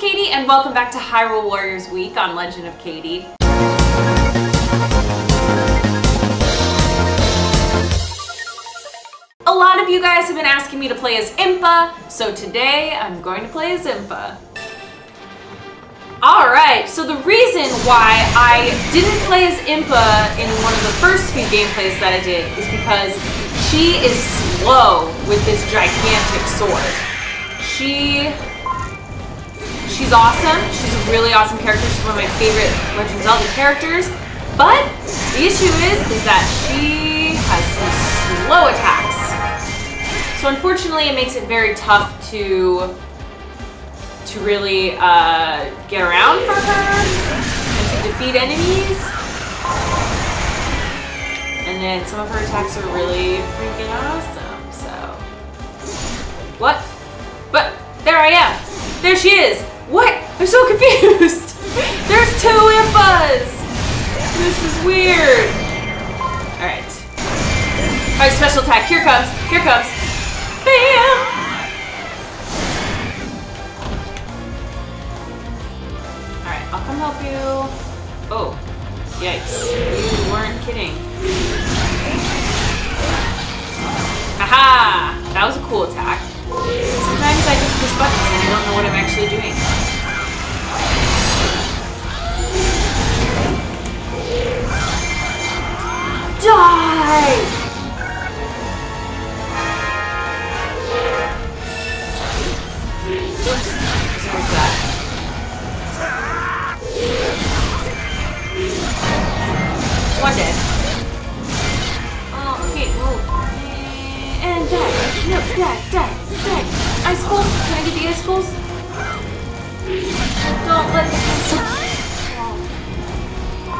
Katie, and welcome back to Hyrule Warriors Week on Legend of Katie. A lot of you guys have been asking me to play as Impa, so today I'm going to play as Impa. Alright, so the reason why I didn't play as Impa in one of the first few gameplays that I did is because she is slow with this gigantic sword. She... She's awesome. She's a really awesome character. She's one of my favorite Legend Zelda characters. But the issue is, is that she has some slow attacks. So unfortunately, it makes it very tough to to really uh, get around for her and to defeat enemies. And then some of her attacks are really freaking awesome, so. What? But there I am. There she is. What? I'm so confused. There's two Impas. This is weird. Alright. Alright, special attack. Here comes. Here comes. Bam! I'll come help you. Oh, yikes. You weren't kidding. Haha! That was a cool attack. Sometimes I just push buttons and I don't know what I'm actually doing. Die! One dead. Oh, okay. And. No. Can I get the ice Don't let the.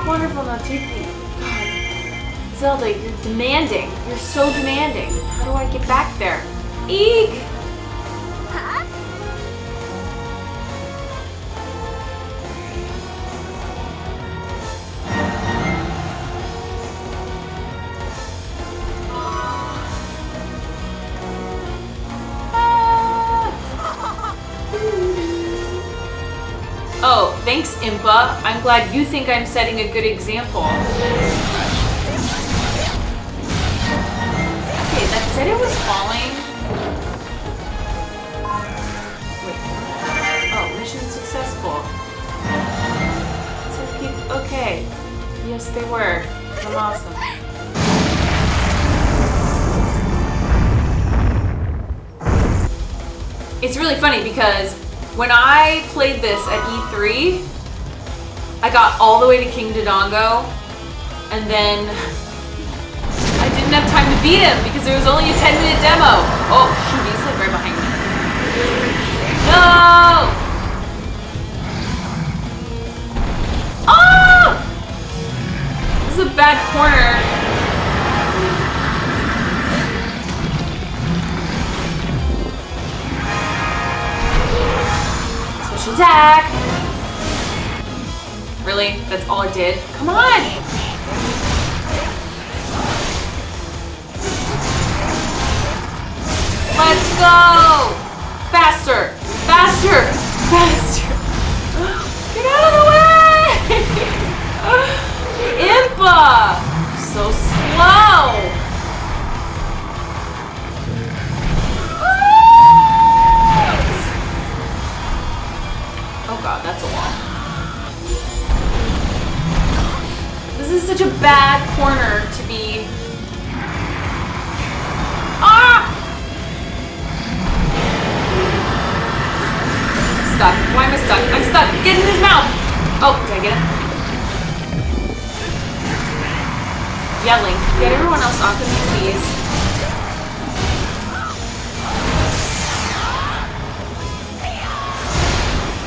Wonderful, now take me. Zelda, you're demanding. You're so demanding. How do I get back there? Eek! Oh, thanks, Impa. I'm glad you think I'm setting a good example. Okay, that said it was falling. Wait. Oh, mission successful. Okay. Yes, they were. I'm awesome. It's really funny because when I played this at E3, I got all the way to King Dodongo, and then I didn't have time to beat him because there was only a 10 minute demo. Oh, shoot, he's like right behind me. No! Oh! This is a bad corner. Attack! Really? That's all it did? Come on! Let's go! Faster! Faster! Faster! Get out of the way! Impa! Such a bad corner to be... Ah! Stuck. Why am I stuck? I'm stuck. Get in his mouth! Oh, did I get it? Yelling. Get everyone else off of me, please.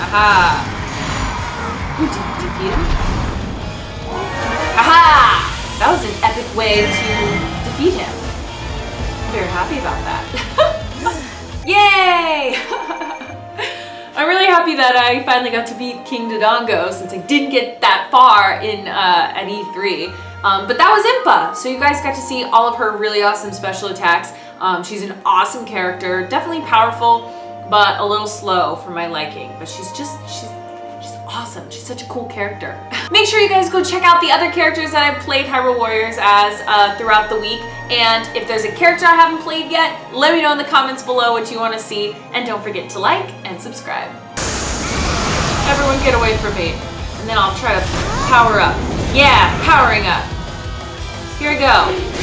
Aha! You didn't defeat him? Aha! That was an epic way to defeat him. I'm very happy about that. Yay! I'm really happy that I finally got to beat King Dodongo since I didn't get that far in uh, at E3. Um, but that was Impa, so you guys got to see all of her really awesome special attacks. Um, she's an awesome character, definitely powerful, but a little slow for my liking. But she's just, She's awesome. She's such a cool character. Make sure you guys go check out the other characters that I've played Hyrule Warriors as uh, throughout the week. And if there's a character I haven't played yet, let me know in the comments below what you want to see. And don't forget to like and subscribe. Everyone get away from me. And then I'll try to power up. Yeah, powering up. Here we go.